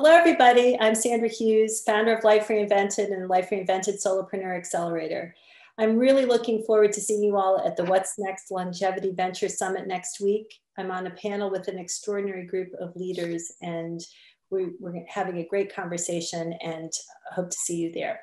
hello, everybody. I'm Sandra Hughes, founder of Life Reinvented and Life Reinvented Solopreneur Accelerator. I'm really looking forward to seeing you all at the What's Next Longevity Venture Summit next week. I'm on a panel with an extraordinary group of leaders, and we, are having a great conversation and hope to see you there.